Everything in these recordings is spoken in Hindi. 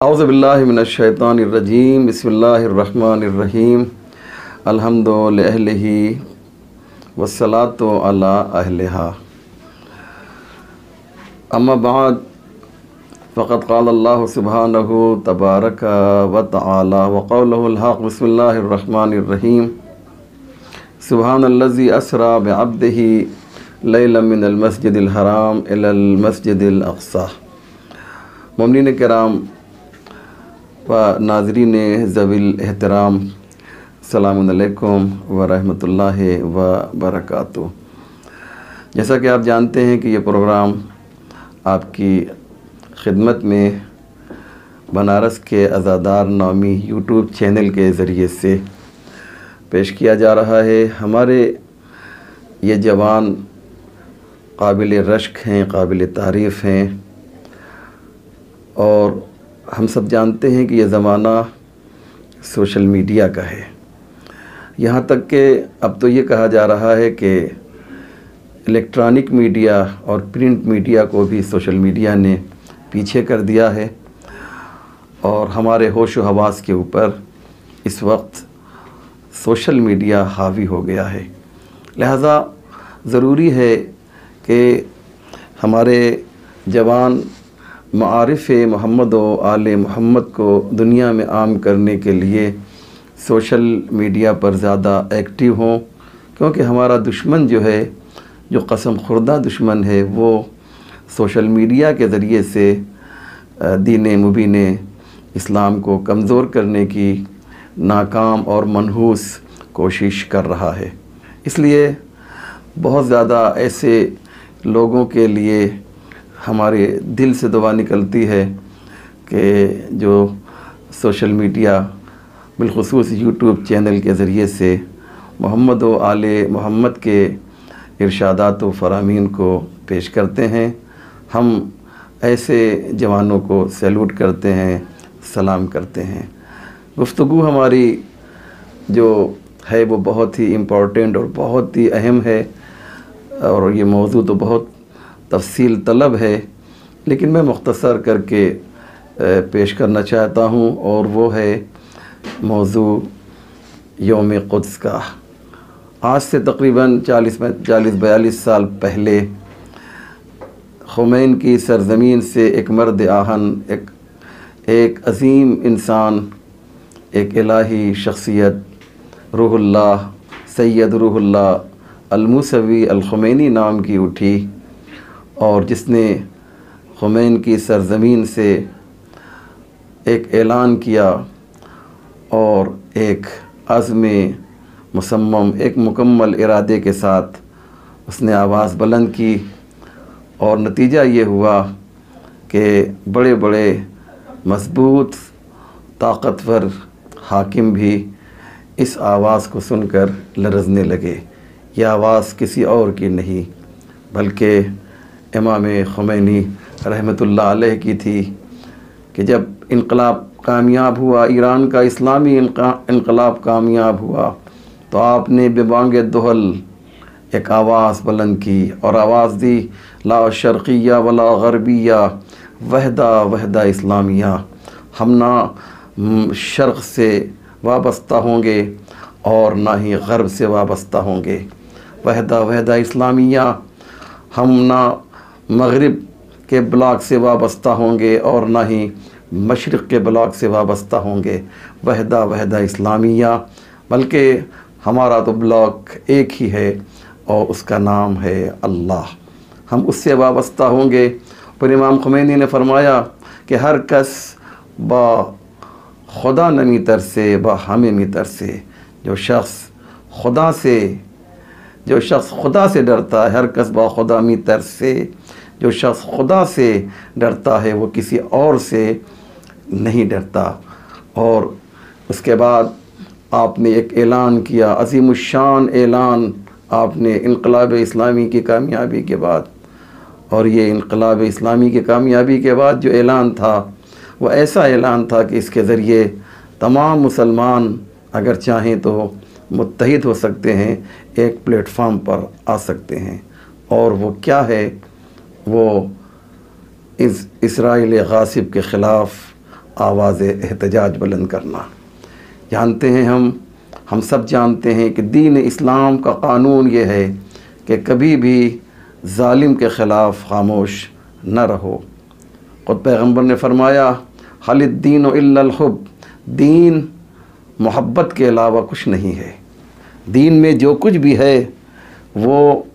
अज़बिल्लिनशैतानरजीम बसमीम अलहमदिल्लि वसलात अला अहलहा। अम्मा फ़क़त क़ाल अल्लाह सुबहानहु तबारक व तआला व क़ौलहुल हक़ असरा बब्दही मस्जिदिल हराम अक़सा। ममनिन कराम नाजरीन ज़विल एहतराम सलामकुम व रहमतुल्लाहि व बरकातु जैसा कि आप जानते हैं कि ये प्रोग्राम आपकी खिदमत में बनारस के अज़ादार नामी यूट्यूब चैनल के ज़रिए से पेश किया जा रहा है। हमारे ये जवान काबिल रश्क हैं काबिल तारीफ़ हैं और हम सब जानते हैं कि ये ज़माना सोशल मीडिया का है। यहाँ तक कि अब तो ये कहा जा रहा है कि इलेक्ट्रॉनिक मीडिया और प्रिंट मीडिया को भी सोशल मीडिया ने पीछे कर दिया है और हमारे होश हवास के ऊपर इस वक्त सोशल मीडिया हावी हो गया है। लिहाजा ज़रूरी है कि हमारे जवान मारफ़ महमद आल महमद को दुनिया में आम करने के लिए सोशल मीडिया पर ज़्यादा एक्टिव हों, क्योंकि हमारा दुश्मन जो है, जो कसम खुर्दा दुश्मन है, वो सोशल मीडिया के ज़रिए से दीन मुबीन इस्लाम को कमज़ोर करने की नाकाम और मनहूस कोशिश कर रहा है। इसलिए बहुत ज़्यादा ऐसे लोगों के लिए हमारे दिल से दुआ निकलती है कि जो सोशल मीडिया, बिलखसूस यूट्यूब चैनल के ज़रिए से मोहम्मद व आल मोहम्मद के इरशादात फ़रामीन को पेश करते हैं। हम ऐसे जवानों को सैल्यूट करते हैं, सलाम करते हैं। गुफ्तु हमारी जो है वो बहुत ही इम्पोर्टेंट और बहुत ही अहम है और ये मौजू तो बहुत तफसील तलब है, लेकिन मैं मुख्तसर करके पेश करना चाहता हूँ और वो है मौजू योम क़ुद्स का। आज से तकरीबन चालीस चालीस बयालीस साल पहले, खुमैन की सरजमीन से एक मर्द आहन, एक एक अजीम इंसान, एक इलाही शख्सियत रूहुल्ला सैयद रूहुल्ला अलमूसवी अलखुमैनी नाम की उठी। और जिसने खुमैन की सरज़मीन से एक ऐलान किया और एक अज़म मुसम्म एक मुकम्मल इरादे के साथ उसने आवाज़ बुलंद की और नतीजा ये हुआ कि बड़े बड़े मज़बूत, ताकतवर हाकिम भी इस आवाज़ को सुनकर लरजने लगे। यह आवाज़ किसी और की नहीं, बल्कि इमाम ख़ुमैनी रहमतुल्लाह अलैह की थी कि जब इनकलाब कामयाब हुआ, ईरान का इस्लामी इनकलाब कामयाब हुआ तो आपने बेबांग दोहल एक आवाज़ बुलंद की और आवाज़ दी, ला शर्किया वला गरबिया, वहदा वहदा इस्लामिया। हम ना शर्क़ से वाबस्ता होंगे और ना ही गर्ब से वाबस्ता होंगे। वहदा वहदा इस्लामिया, हम ना मगरब के ब्लॉक से वाबस्ता होंगे और ना ही मशरक़ के ब्लॉक से वाबस्ता होंगे। वहदा वहदा इस्लामिया, बल्कि हमारा तो ब्लॉक एक ही है और उसका नाम है अल्लाह। हम उससे वाबस्ता होंगे। पर इमाम खुमैनी ने फरमाया कि हर कस बा खुदा नमी तर से, ब हामी तर से। जो शख्स खुदा से, जो शख्स खुदा से डरता है, हर कस बा खुदा मी तर से। जो शख्स खुदा से डरता है, वो किसी और से नहीं डरता। और उसके बाद आपने एक ऐलान किया अजीमुशान ऐलान आपने इनकलाब इस्लामी की कामयाबी के बाद। और ये इनकलाब इस्लामी की कामयाबी के बाद जो ऐलान था, वो ऐसा ऐलान था कि इसके ज़रिए तमाम मुसलमान अगर चाहें तो मुतहद हो सकते हैं, एक प्लेटफार्म पर आ सकते हैं। और वो क्या है? वो इस इसराइल गासिब के ख़िलाफ़ आवाज़ एहतजाज बुलंद करना। जानते हैं हम हम सब जानते हैं कि दीन इस्लाम का कानून ये है कि कभी भी ालिम के ख़िलाफ़ खामोश न रहो। ख़ुद पैगंबर ने फरमाया खालिद्दीन इल्लुब दीन मोहब्बत के अलावा कुछ नहीं है। दीन में जो कुछ भी है, वो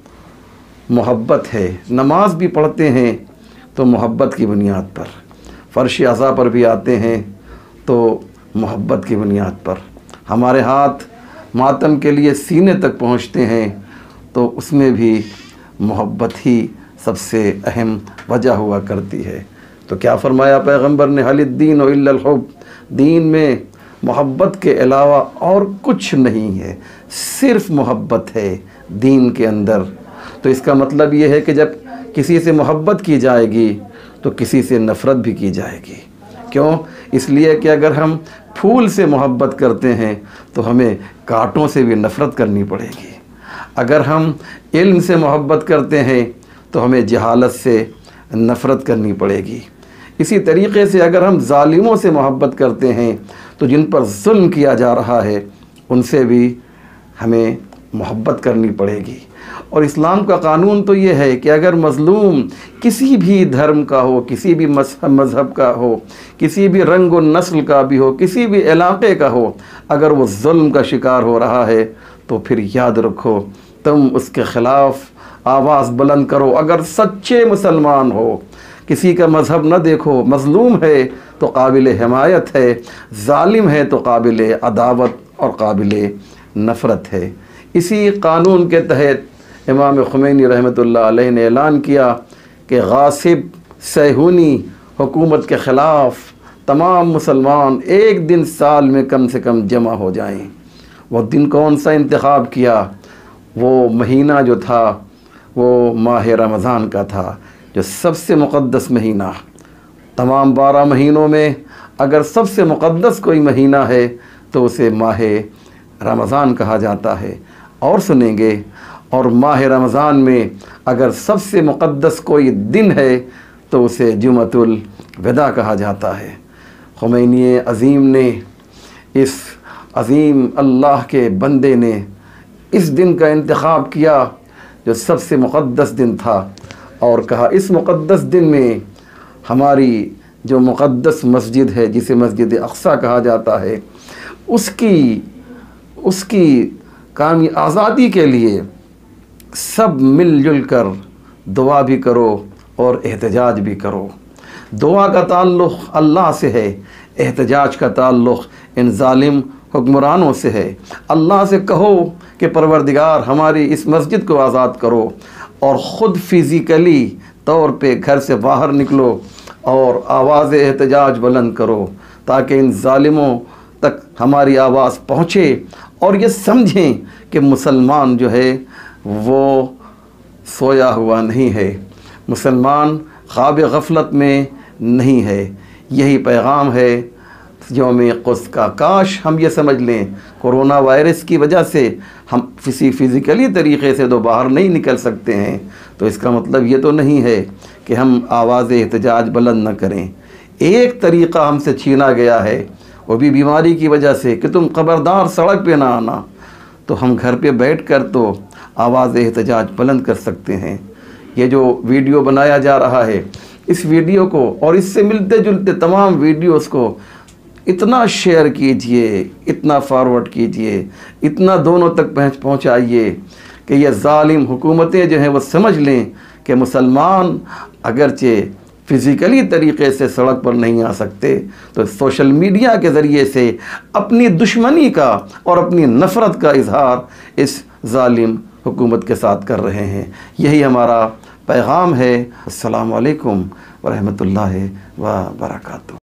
मोहब्बत है। नमाज़ भी पढ़ते हैं तो मोहब्बत की बुनियाद पर। फ़र्श अज़ा पर भी आते हैं तो मोहब्बत की बुनियाद पर। हमारे हाथ मातम के लिए सीने तक पहुँचते हैं तो उसमें भी मोहब्बत ही सबसे अहम वजह हुआ करती है। तो क्या फ़रमाया पैगंबर ने? हलिद्दीन वल्लुब दीन में मोहब्बत के अलावा और कुछ नहीं है। सिर्फ़ मोहब्बत है दीन के अंदर। तो इसका मतलब ये है कि जब किसी से मोहब्बत की जाएगी तो किसी से नफ़रत भी की जाएगी। क्यों? इसलिए कि अगर हम फूल से मोहब्बत करते हैं तो हमें कांटों से भी नफ़रत करनी पड़ेगी। अगर हम इल्म से मोहब्बत करते हैं तो हमें जहालत से नफ़रत करनी पड़ेगी। इसी तरीके से अगर हम ालिमों से मोहब्बत करते हैं तो जिन पर जुल्म किया जा रहा है, उनसे भी हमें मोहब्बत करनी पड़ेगी। और इस्लाम का कानून तो ये है कि अगर मज़लूम किसी भी धर्म का हो, किसी भी मज़हब का हो, किसी भी रंग व नस्ल का भी हो, किसी भी इलाके का हो, अगर वो जुल्म का शिकार हो रहा है तो फिर याद रखो, तुम उसके ख़िलाफ़ आवाज़ बुलंद करो। अगर सच्चे मुसलमान हो, किसी का मज़हब न देखो, मज़लूम है तो काबिल हमायत है ालिम है तो काबिल अदावत और काबिल नफ़रत है। इसी कानून के तहत इमाम ख़ुमैनी रहमत ने ऐलान किया कि गासिब सहूनी हुकूमत के ख़िलाफ़ तमाम मुसलमान एक दिन साल में कम से कम जमा हो जाएँ। वो दिन कौन सा इंतखब किया? वो महीना जो था, वो माह रमज़ान का था, जो सबसे मुक़दस महीना। तमाम बारह महीनों में अगर सबसे मुक़दस कोई महीना है तो उसे माह रमज़ान कहा जाता है। और सुनेंगे। और माह रमज़ान में अगर सबसे मुक़दस कोई दिन है तो उसे जुमतुल विदा कहा जाता है। खुमैनी अज़ीम ने, इस अज़ीम अल्लाह के बंदे ने इस दिन का इंतखब किया, जो सबसे मुक़दस दिन था, और कहा, इस मुक़दस दिन में हमारी जो मुक़दस मस्जिद है, जिसे मस्जिद अक्सा कहा जाता है, उसकी उसकी कामी आज़ादी के लिए सब मिलजुल कर दुआ भी करो और एहतजाज भी करो। दुआ का ताल्लुक़ अल्लाह से है, एहतजाज का ताल्लुक़ इन ालिम हुक्मरानों से है। अल्लाह से कहो कि परवरदिगार, हमारी इस मस्जिद को आज़ाद करो और ख़ुद फ़िज़िकली तौर पे घर से बाहर निकलो और आवाज़ एहतजाज बुलंद करो ताकि इन ालिमों तक हमारी आवाज़ पहुँचे और ये समझें कि मुसलमान जो है, वो सोया हुआ नहीं है। मुसलमान ख्वाब गफलत में नहीं है। यही पैगाम है, योम कुस का काश हम ये समझ लें, कोरोना वायरस की वजह से हम किसी फ़िज़िकली तरीके से तो बाहर नहीं निकल सकते हैं। तो इसका मतलब ये तो नहीं है कि हम आवाज़ एहतजाज बुलंद न करें। एक तरीक़ा हमसे छीना गया है वो भी बीमारी की वजह से कि तुम ख़बरदार सड़क पे ना आना। तो हम घर पे बैठ कर तो आवाज़ एहतजाज बुलंद कर सकते हैं। ये जो वीडियो बनाया जा रहा है, इस वीडियो को और इससे मिलते जुलते तमाम वीडियोस को इतना शेयर कीजिए, इतना फॉरवर्ड कीजिए, इतना दोनों तक पहुँच पहुँचाइए कि ये ालिम हुकूमतें जो हैं वो समझ लें कि मुसलमान अगरचे फ़िज़िकली तरीके से सड़क पर नहीं आ सकते तो सोशल मीडिया के ज़रिए से अपनी दुश्मनी का और अपनी नफ़रत का इजहार इस ालिम हुकूमत के साथ कर रहे हैं। यही हमारा पैगाम है। असलकम वालेकुम वरहमतुल्लाहि व बरकातुहू